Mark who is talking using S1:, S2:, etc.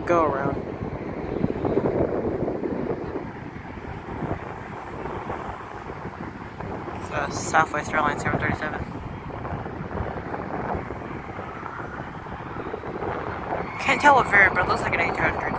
S1: to go around. So Southwest Airlines 737. Can't tell what variant, but it looks like an 800.